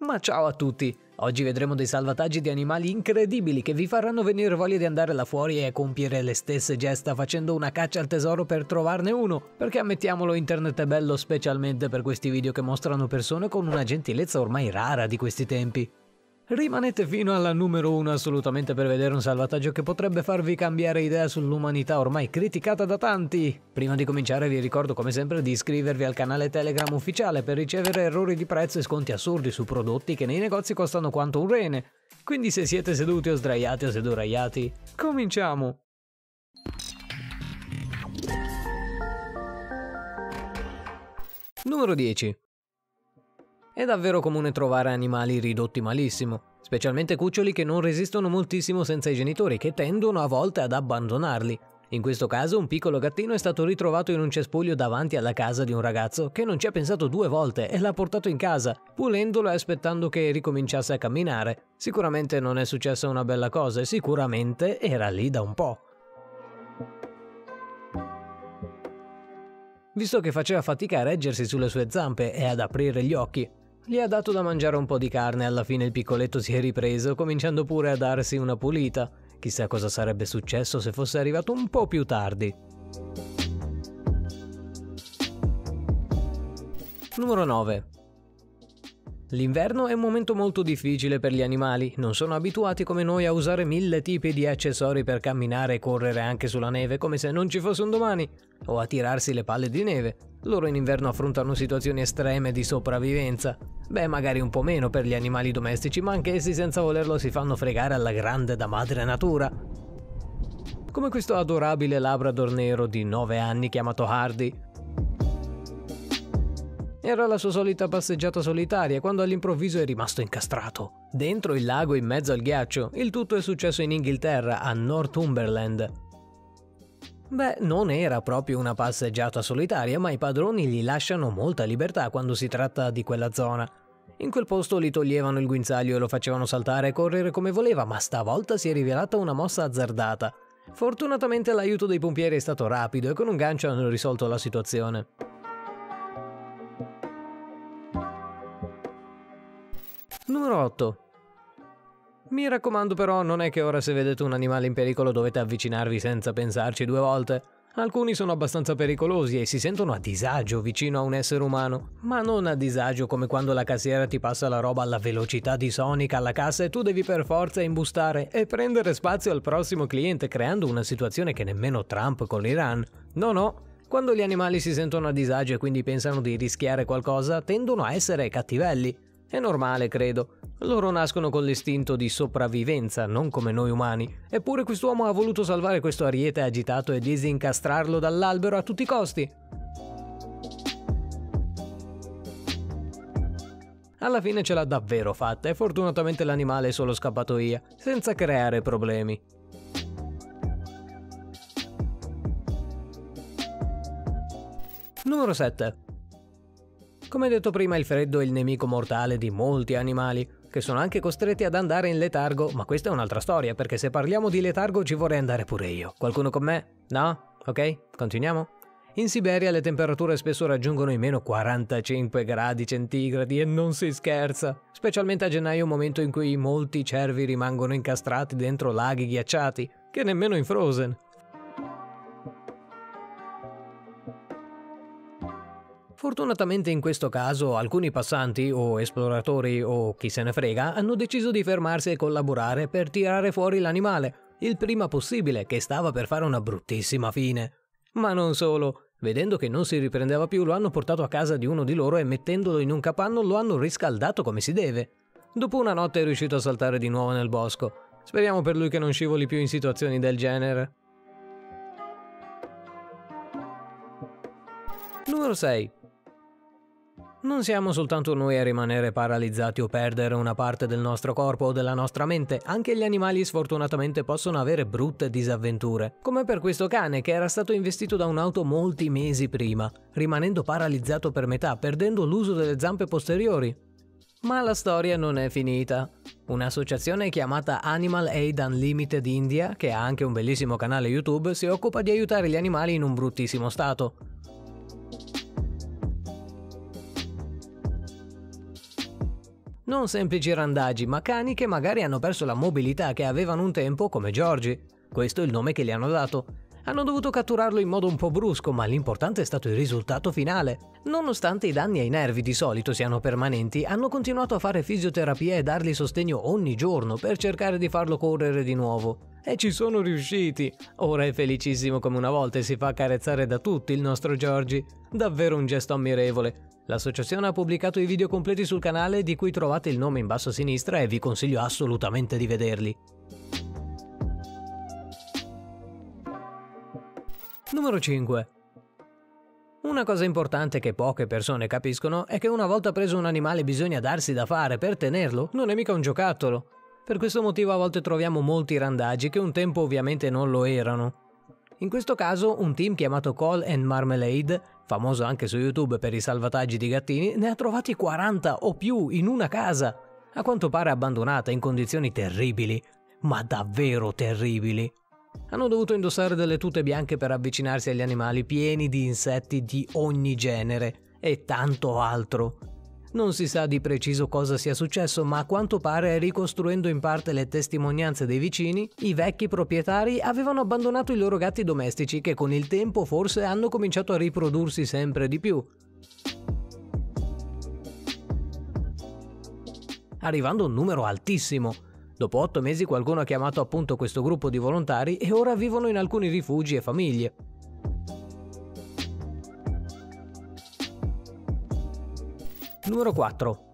Ma ciao a tutti! Oggi vedremo dei salvataggi di animali incredibili che vi faranno venire voglia di andare là fuori e compiere le stesse gesta facendo una caccia al tesoro per trovarne uno. Perché ammettiamolo, internet è bello specialmente per questi video che mostrano persone con una gentilezza ormai rara di questi tempi. Rimanete fino alla numero 1 assolutamente per vedere un salvataggio che potrebbe farvi cambiare idea sull'umanità ormai criticata da tanti. Prima di cominciare vi ricordo come sempre di iscrivervi al canale Telegram ufficiale per ricevere errori di prezzo e sconti assurdi su prodotti che nei negozi costano quanto un rene. Quindi se siete seduti o sdraiati o sedoraiati, cominciamo! Numero 10 è davvero comune trovare animali ridotti malissimo, specialmente cuccioli che non resistono moltissimo senza i genitori, che tendono a volte ad abbandonarli. In questo caso un piccolo gattino è stato ritrovato in un cespuglio davanti alla casa di un ragazzo che non ci ha pensato due volte e l'ha portato in casa, pulendolo e aspettando che ricominciasse a camminare. Sicuramente non è successa una bella cosa e sicuramente era lì da un po'. Visto che faceva fatica a reggersi sulle sue zampe e ad aprire gli occhi, gli ha dato da mangiare un po' di carne e alla fine il piccoletto si è ripreso, cominciando pure a darsi una pulita. Chissà cosa sarebbe successo se fosse arrivato un po' più tardi. Numero 9. L'inverno è un momento molto difficile per gli animali, non sono abituati come noi a usare mille tipi di accessori per camminare e correre anche sulla neve come se non ci fosse un domani, o a tirarsi le palle di neve. Loro in inverno affrontano situazioni estreme di sopravvivenza, Beh, magari un po' meno per gli animali domestici, ma anch'essi senza volerlo si fanno fregare alla grande da madre natura. Come questo adorabile Labrador nero di 9 anni chiamato Hardy. Era la sua solita passeggiata solitaria quando all'improvviso è rimasto incastrato. Dentro il lago in mezzo al ghiaccio, il tutto è successo in Inghilterra, a Northumberland. Beh, non era proprio una passeggiata solitaria, ma i padroni gli lasciano molta libertà quando si tratta di quella zona. In quel posto gli toglievano il guinzaglio e lo facevano saltare e correre come voleva, ma stavolta si è rivelata una mossa azzardata. Fortunatamente l'aiuto dei pompieri è stato rapido e con un gancio hanno risolto la situazione. Numero 8. Mi raccomando però, non è che ora se vedete un animale in pericolo dovete avvicinarvi senza pensarci due volte. Alcuni sono abbastanza pericolosi e si sentono a disagio vicino a un essere umano, ma non a disagio come quando la cassiera ti passa la roba alla velocità di Sonic alla cassa e tu devi per forza imbustare e prendere spazio al prossimo cliente creando una situazione che nemmeno Trump con l'Iran. No, no. Quando gli animali si sentono a disagio e quindi pensano di rischiare qualcosa, tendono a essere cattivelli. È normale, credo. Loro nascono con l'istinto di sopravvivenza, non come noi umani. Eppure quest'uomo ha voluto salvare questo ariete agitato e disincastrarlo dall'albero a tutti i costi. Alla fine ce l'ha davvero fatta e fortunatamente l'animale è solo scappato via, senza creare problemi. Numero 7. Come detto prima, il freddo è il nemico mortale di molti animali, che sono anche costretti ad andare in letargo, ma questa è un'altra storia, perché se parliamo di letargo ci vorrei andare pure io. Qualcuno con me? No? Ok? Continuiamo? In Siberia le temperature spesso raggiungono i meno 45 gradi centigradi e non si scherza, specialmente a gennaio, momento in cui molti cervi rimangono incastrati dentro laghi ghiacciati, che nemmeno in Frozen. Fortunatamente in questo caso alcuni passanti o esploratori o chi se ne frega hanno deciso di fermarsi e collaborare per tirare fuori l'animale, il prima possibile, che stava per fare una bruttissima fine. Ma non solo, vedendo che non si riprendeva più lo hanno portato a casa di uno di loro e mettendolo in un capanno lo hanno riscaldato come si deve. Dopo una notte è riuscito a saltare di nuovo nel bosco. Speriamo per lui che non scivoli più in situazioni del genere. Numero 6. Non siamo soltanto noi a rimanere paralizzati o perdere una parte del nostro corpo o della nostra mente, anche gli animali sfortunatamente possono avere brutte disavventure, come per questo cane che era stato investito da un'auto molti mesi prima, rimanendo paralizzato per metà, perdendo l'uso delle zampe posteriori. Ma la storia non è finita. Un'associazione chiamata Animal Aid Unlimited India, che ha anche un bellissimo canale YouTube, si occupa di aiutare gli animali in un bruttissimo stato. Non semplici randagi, ma cani che magari hanno perso la mobilità che avevano un tempo come Giorgi. Questo è il nome che gli hanno dato. Hanno dovuto catturarlo in modo un po' brusco, ma l'importante è stato il risultato finale. Nonostante i danni ai nervi di solito siano permanenti, hanno continuato a fare fisioterapia e dargli sostegno ogni giorno per cercare di farlo correre di nuovo. E ci sono riusciti. Ora è felicissimo come una volta e si fa accarezzare da tutti il nostro Giorgi. Davvero un gesto ammirevole. L'associazione ha pubblicato i video completi sul canale di cui trovate il nome in basso a sinistra e vi consiglio assolutamente di vederli. Numero 5. Una cosa importante che poche persone capiscono è che una volta preso un animale bisogna darsi da fare per tenerlo, non è mica un giocattolo. Per questo motivo a volte troviamo molti randaggi che un tempo ovviamente non lo erano. In questo caso un team chiamato Call and Marmalade, famoso anche su YouTube per i salvataggi di gattini, ne ha trovati 40 o più in una casa, a quanto pare abbandonata in condizioni terribili, ma davvero terribili. Hanno dovuto indossare delle tute bianche per avvicinarsi agli animali pieni di insetti di ogni genere e tanto altro. Non si sa di preciso cosa sia successo, ma a quanto pare, ricostruendo in parte le testimonianze dei vicini, i vecchi proprietari avevano abbandonato i loro gatti domestici che con il tempo forse hanno cominciato a riprodursi sempre di più. Arrivando a un numero altissimo, Dopo otto mesi qualcuno ha chiamato appunto questo gruppo di volontari e ora vivono in alcuni rifugi e famiglie. Numero 4.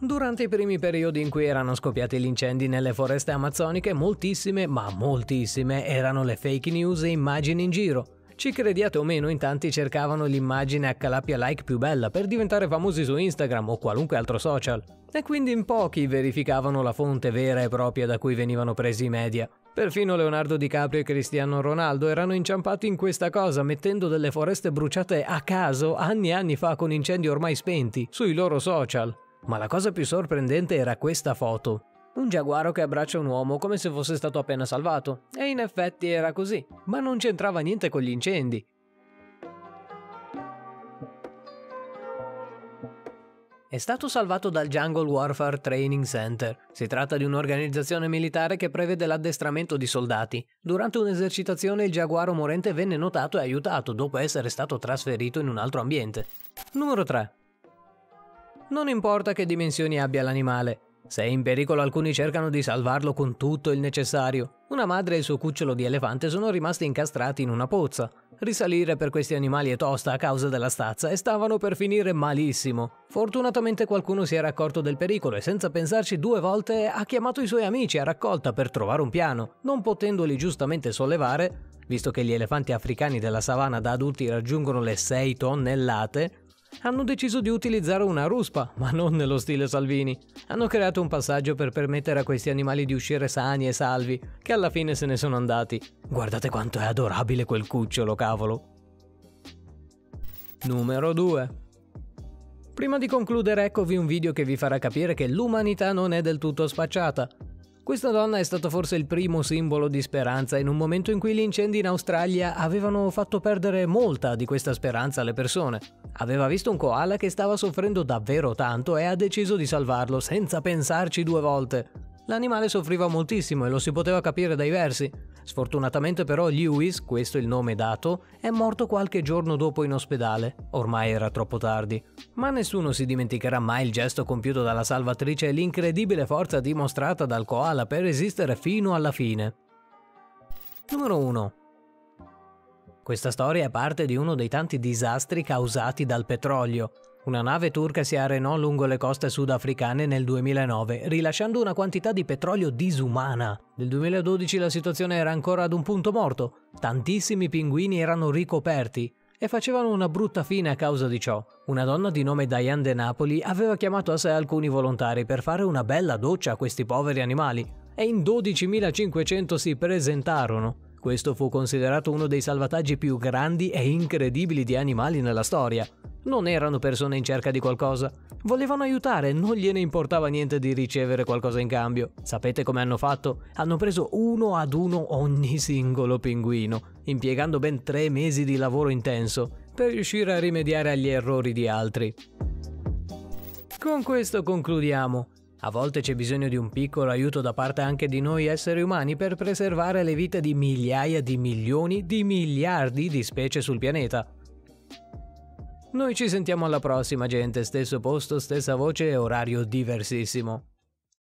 Durante i primi periodi in cui erano scoppiati gli incendi nelle foreste amazzoniche, moltissime, ma moltissime, erano le fake news e immagini in giro. Ci crediate o meno, in tanti cercavano l'immagine a calapia like più bella per diventare famosi su Instagram o qualunque altro social. E quindi in pochi verificavano la fonte vera e propria da cui venivano presi i media. Perfino Leonardo DiCaprio e Cristiano Ronaldo erano inciampati in questa cosa, mettendo delle foreste bruciate a caso anni e anni fa con incendi ormai spenti sui loro social. Ma la cosa più sorprendente era questa foto. Un giaguaro che abbraccia un uomo come se fosse stato appena salvato. E in effetti era così, ma non c'entrava niente con gli incendi. È stato salvato dal Jungle Warfare Training Center. Si tratta di un'organizzazione militare che prevede l'addestramento di soldati. Durante un'esercitazione il giaguaro morente venne notato e aiutato dopo essere stato trasferito in un altro ambiente. Numero 3. Non importa che dimensioni abbia l'animale, se è in pericolo alcuni cercano di salvarlo con tutto il necessario. Una madre e il suo cucciolo di elefante sono rimasti incastrati in una pozza. Risalire per questi animali è tosta a causa della stazza e stavano per finire malissimo. Fortunatamente qualcuno si era accorto del pericolo e senza pensarci due volte ha chiamato i suoi amici a raccolta per trovare un piano. Non potendoli giustamente sollevare, visto che gli elefanti africani della savana da adulti raggiungono le 6 tonnellate, hanno deciso di utilizzare una ruspa, ma non nello stile Salvini. Hanno creato un passaggio per permettere a questi animali di uscire sani e salvi, che alla fine se ne sono andati. Guardate quanto è adorabile quel cucciolo, cavolo. Numero 2. Prima di concludere eccovi un video che vi farà capire che l'umanità non è del tutto spacciata. Questa donna è stato forse il primo simbolo di speranza in un momento in cui gli incendi in Australia avevano fatto perdere molta di questa speranza alle persone. Aveva visto un koala che stava soffrendo davvero tanto e ha deciso di salvarlo senza pensarci due volte. L'animale soffriva moltissimo e lo si poteva capire dai versi. Sfortunatamente però Lewis, questo il nome dato, è morto qualche giorno dopo in ospedale. Ormai era troppo tardi. Ma nessuno si dimenticherà mai il gesto compiuto dalla salvatrice e l'incredibile forza dimostrata dal koala per resistere fino alla fine. Numero 1. Questa storia è parte di uno dei tanti disastri causati dal petrolio. Una nave turca si arenò lungo le coste sudafricane nel 2009, rilasciando una quantità di petrolio disumana. Nel 2012 la situazione era ancora ad un punto morto. Tantissimi pinguini erano ricoperti e facevano una brutta fine a causa di ciò. Una donna di nome Diane De Napoli aveva chiamato a sé alcuni volontari per fare una bella doccia a questi poveri animali e in 12.500 si presentarono. Questo fu considerato uno dei salvataggi più grandi e incredibili di animali nella storia non erano persone in cerca di qualcosa. Volevano aiutare, non gliene importava niente di ricevere qualcosa in cambio. Sapete come hanno fatto? Hanno preso uno ad uno ogni singolo pinguino, impiegando ben tre mesi di lavoro intenso per riuscire a rimediare agli errori di altri. Con questo concludiamo. A volte c'è bisogno di un piccolo aiuto da parte anche di noi esseri umani per preservare le vite di migliaia di milioni di miliardi di specie sul pianeta. Noi ci sentiamo alla prossima gente, stesso posto, stessa voce e orario diversissimo.